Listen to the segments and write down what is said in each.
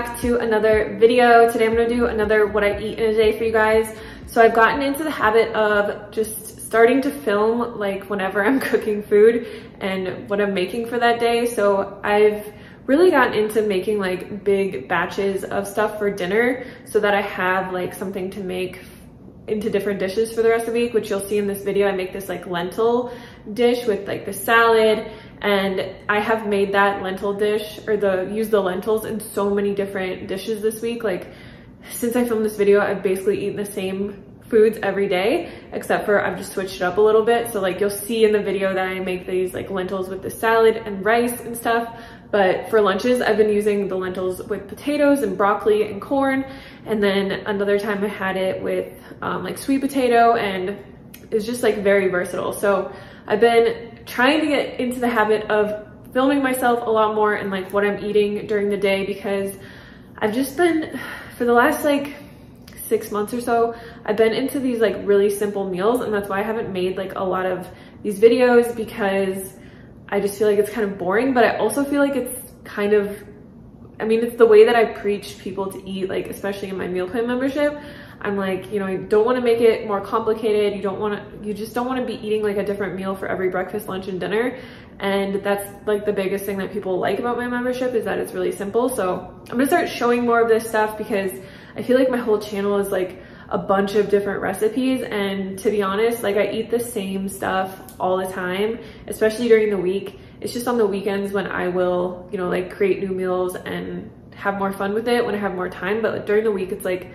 back to another video. Today I'm gonna do another what I eat in a day for you guys. So I've gotten into the habit of just starting to film like whenever I'm cooking food and what I'm making for that day. So I've really gotten into making like big batches of stuff for dinner so that I have like something to make into different dishes for the rest of the week, which you'll see in this video. I make this like lentil dish with like the salad and I have made that lentil dish or the use the lentils in so many different dishes this week. Like since I filmed this video, I've basically eaten the same foods every day, except for I've just switched it up a little bit. So like you'll see in the video that I make these like lentils with the salad and rice and stuff. But for lunches, I've been using the lentils with potatoes and broccoli and corn. And then another time I had it with um, like sweet potato and it's just like very versatile. So I've been trying to get into the habit of filming myself a lot more and like what I'm eating during the day because I've just been, for the last like six months or so, I've been into these like really simple meals and that's why I haven't made like a lot of these videos because I just feel like it's kind of boring, but I also feel like it's kind of, I mean, it's the way that I preach people to eat, like especially in my meal plan membership. I'm like, you know, you don't want to make it more complicated. You don't want to, you just don't want to be eating like a different meal for every breakfast, lunch, and dinner. And that's like the biggest thing that people like about my membership is that it's really simple. So I'm gonna start showing more of this stuff because I feel like my whole channel is like a bunch of different recipes. And to be honest, like I eat the same stuff all the time, especially during the week. It's just on the weekends when I will, you know, like create new meals and have more fun with it when I have more time. But during the week, it's like,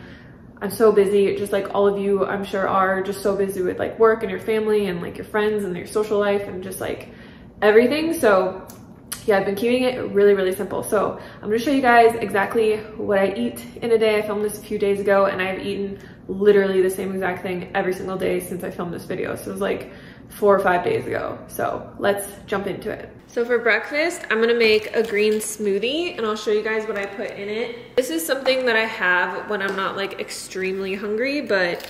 I'm so busy, just like all of you I'm sure are just so busy with like work and your family and like your friends and your social life and just like everything. So yeah, I've been keeping it really, really simple. So I'm gonna show you guys exactly what I eat in a day. I filmed this a few days ago and I've eaten literally the same exact thing every single day since I filmed this video. So it was like four or five days ago. So let's jump into it. So for breakfast, I'm gonna make a green smoothie and I'll show you guys what I put in it. This is something that I have when I'm not like extremely hungry, but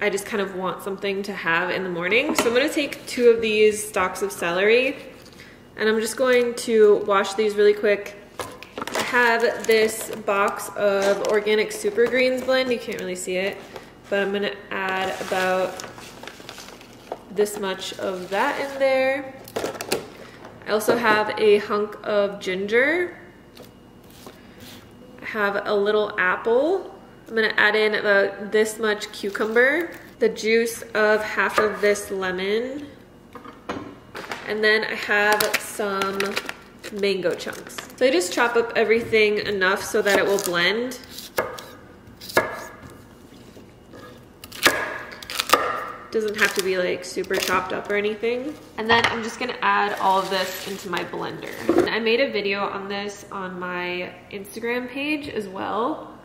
I just kind of want something to have in the morning. So I'm gonna take two of these stalks of celery and I'm just going to wash these really quick. I have this box of organic super greens blend. You can't really see it, but I'm gonna add about this much of that in there. I also have a hunk of ginger. I have a little apple. I'm gonna add in about this much cucumber, the juice of half of this lemon, and then I have some mango chunks. So I just chop up everything enough so that it will blend. Doesn't have to be like super chopped up or anything. And then I'm just gonna add all of this into my blender. And I made a video on this on my Instagram page as well.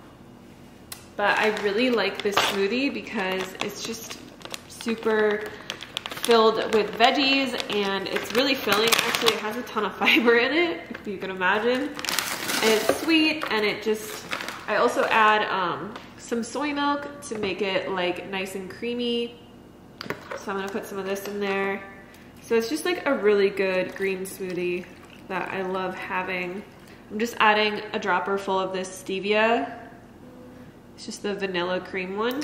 But I really like this smoothie because it's just super filled with veggies and it's really filling. Actually, it has a ton of fiber in it, if you can imagine. And it's sweet and it just, I also add um, some soy milk to make it like nice and creamy so I'm gonna put some of this in there. So it's just like a really good green smoothie that I love having. I'm just adding a dropper full of this stevia. It's just the vanilla cream one.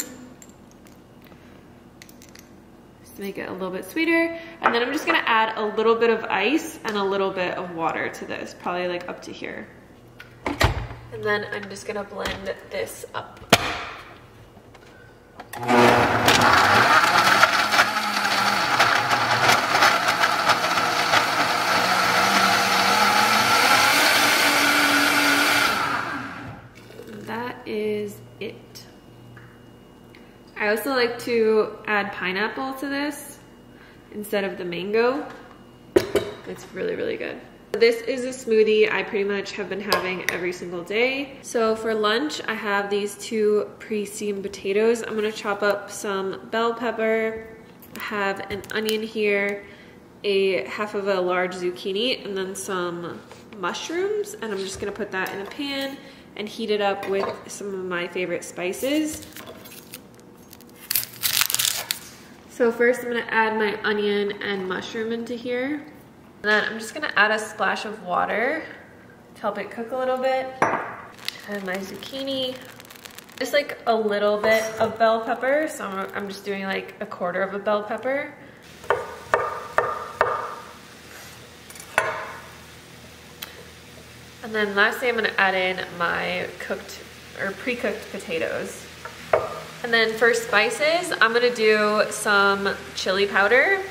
Just make it a little bit sweeter. And then I'm just gonna add a little bit of ice and a little bit of water to this, probably like up to here. And then I'm just gonna blend this up. I also like to add pineapple to this instead of the mango. It's really, really good. This is a smoothie I pretty much have been having every single day. So for lunch, I have these two pre-steamed potatoes. I'm gonna chop up some bell pepper, I have an onion here, a half of a large zucchini, and then some mushrooms. And I'm just gonna put that in a pan and heat it up with some of my favorite spices. So first I'm gonna add my onion and mushroom into here. And then I'm just gonna add a splash of water to help it cook a little bit. And my zucchini. Just like a little bit of bell pepper. So I'm just doing like a quarter of a bell pepper. And then lastly, I'm gonna add in my cooked or pre-cooked potatoes. And then for spices, I'm gonna do some chili powder.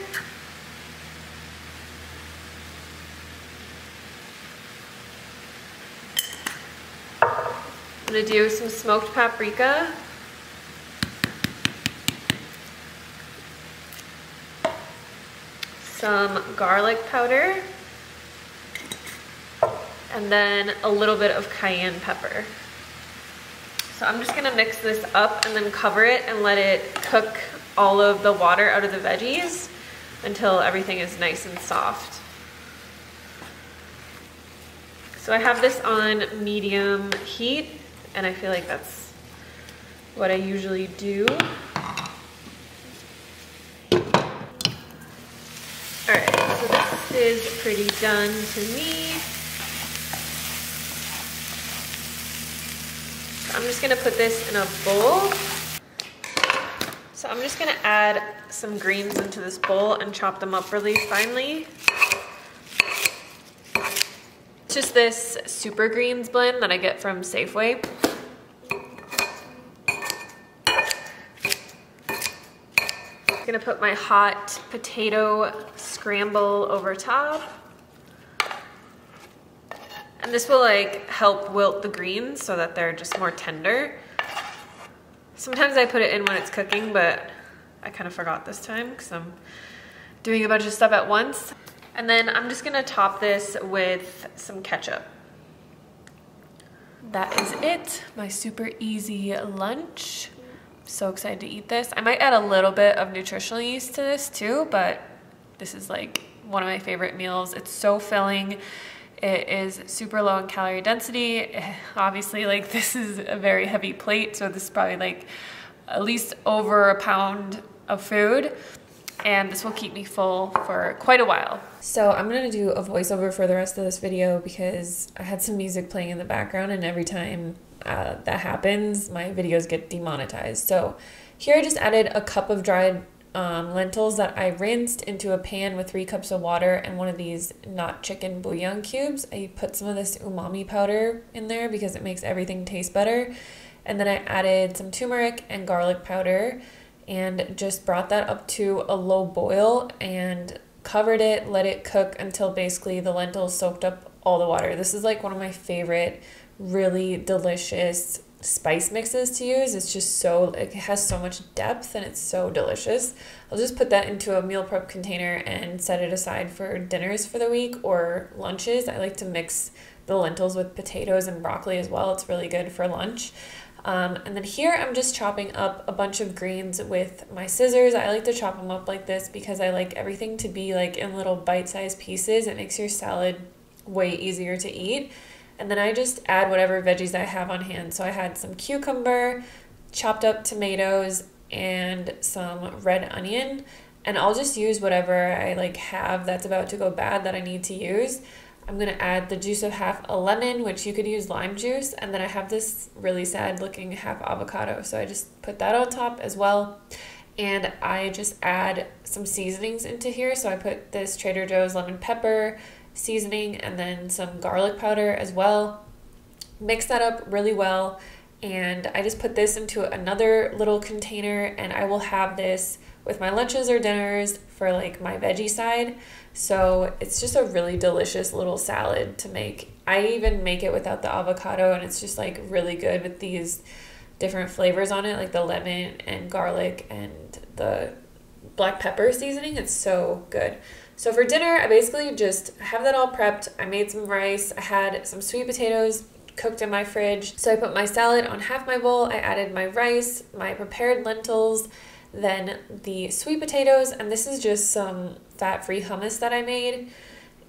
I'm gonna do some smoked paprika. Some garlic powder. And then a little bit of cayenne pepper. So I'm just gonna mix this up and then cover it and let it cook all of the water out of the veggies until everything is nice and soft. So I have this on medium heat and I feel like that's what I usually do. All right, so this is pretty done to me. I'm just gonna put this in a bowl. So I'm just gonna add some greens into this bowl and chop them up really finely. It's just this super greens blend that I get from Safeway. I'm gonna put my hot potato scramble over top. And this will like help wilt the greens so that they're just more tender. Sometimes I put it in when it's cooking, but I kind of forgot this time because I'm doing a bunch of stuff at once. And then I'm just gonna top this with some ketchup. That is it, my super easy lunch. So excited to eat this. I might add a little bit of nutritional yeast to this too, but this is like one of my favorite meals. It's so filling. It is super low in calorie density. Obviously, like this is a very heavy plate, so this is probably like at least over a pound of food. And this will keep me full for quite a while. So I'm gonna do a voiceover for the rest of this video because I had some music playing in the background and every time uh, that happens, my videos get demonetized. So here I just added a cup of dried um, lentils that I rinsed into a pan with three cups of water and one of these not chicken bouillon cubes. I put some of this umami powder in there because it makes everything taste better. And then I added some turmeric and garlic powder and just brought that up to a low boil and covered it, let it cook until basically the lentils soaked up all the water. This is like one of my favorite, really delicious spice mixes to use. It's just so, it has so much depth and it's so delicious. I'll just put that into a meal prep container and set it aside for dinners for the week or lunches. I like to mix the lentils with potatoes and broccoli as well. It's really good for lunch. Um, and then here I'm just chopping up a bunch of greens with my scissors. I like to chop them up like this because I like everything to be like in little bite-sized pieces. It makes your salad way easier to eat. And then I just add whatever veggies I have on hand. So I had some cucumber, chopped up tomatoes, and some red onion. And I'll just use whatever I like have that's about to go bad that I need to use. I'm gonna add the juice of half a lemon, which you could use lime juice, and then I have this really sad looking half avocado. So I just put that on top as well. And I just add some seasonings into here. So I put this Trader Joe's lemon pepper, seasoning and then some garlic powder as well. Mix that up really well and I just put this into another little container and I will have this with my lunches or dinners for like my veggie side. So it's just a really delicious little salad to make. I even make it without the avocado and it's just like really good with these different flavors on it like the lemon and garlic and the black pepper seasoning. It's so good. So for dinner, I basically just have that all prepped. I made some rice. I had some sweet potatoes cooked in my fridge. So I put my salad on half my bowl. I added my rice, my prepared lentils, then the sweet potatoes, and this is just some fat-free hummus that I made.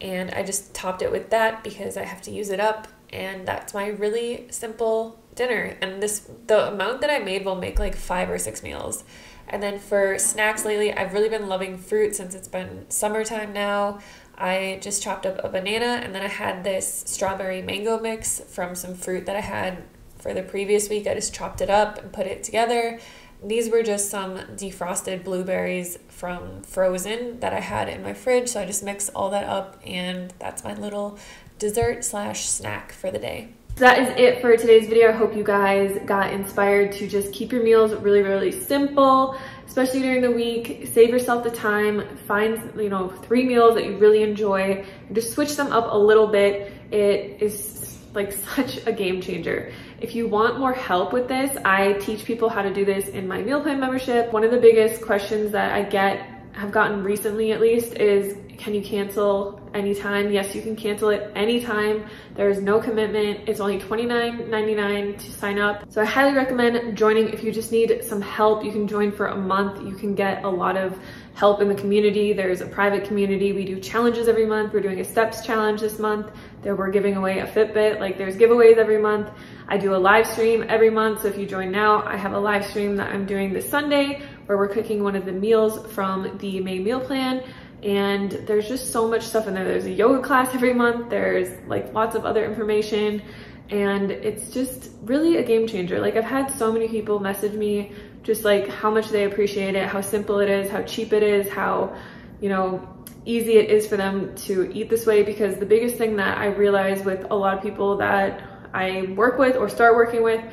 And I just topped it with that because I have to use it up. And that's my really simple dinner. And this the amount that I made will make like five or six meals. And then for snacks lately, I've really been loving fruit since it's been summertime now. I just chopped up a banana and then I had this strawberry mango mix from some fruit that I had for the previous week. I just chopped it up and put it together. These were just some defrosted blueberries from Frozen that I had in my fridge. So I just mixed all that up and that's my little dessert slash snack for the day. That is it for today's video. I hope you guys got inspired to just keep your meals really, really simple, especially during the week. Save yourself the time, find, you know, three meals that you really enjoy and just switch them up a little bit. It is like such a game changer. If you want more help with this, I teach people how to do this in my meal plan membership. One of the biggest questions that I get have gotten recently at least is can you cancel anytime? Yes, you can cancel it anytime. There is no commitment. It's only $29.99 to sign up. So I highly recommend joining if you just need some help. You can join for a month. You can get a lot of help in the community. There's a private community. We do challenges every month. We're doing a steps challenge this month. There we're giving away a Fitbit. Like there's giveaways every month. I do a live stream every month. So if you join now, I have a live stream that I'm doing this Sunday where we're cooking one of the meals from the May meal plan. And there's just so much stuff in there. There's a yoga class every month. There's like lots of other information and it's just really a game changer. Like I've had so many people message me just like how much they appreciate it, how simple it is, how cheap it is, how, you know, easy it is for them to eat this way because the biggest thing that I realize with a lot of people that I work with or start working with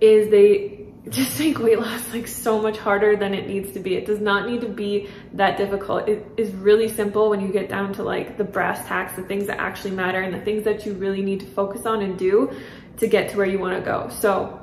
is they just make weight loss like so much harder than it needs to be. It does not need to be that difficult. It is really simple when you get down to like the brass tacks, the things that actually matter and the things that you really need to focus on and do to get to where you wanna go. So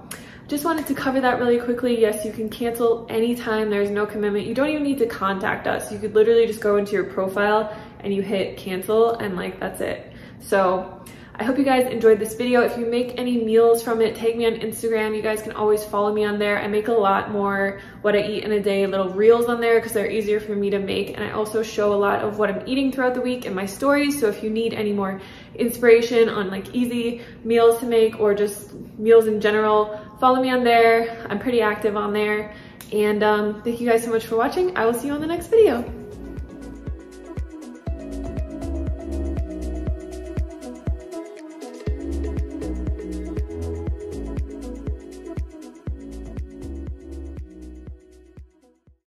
just wanted to cover that really quickly. Yes, you can cancel anytime. There's no commitment. You don't even need to contact us. You could literally just go into your profile and you hit cancel and like that's it. So I hope you guys enjoyed this video. If you make any meals from it, tag me on Instagram. You guys can always follow me on there. I make a lot more what I eat in a day little reels on there because they're easier for me to make. And I also show a lot of what I'm eating throughout the week in my stories. So if you need any more inspiration on like easy meals to make or just meals in general, follow me on there. I'm pretty active on there. And um, thank you guys so much for watching. I will see you on the next video.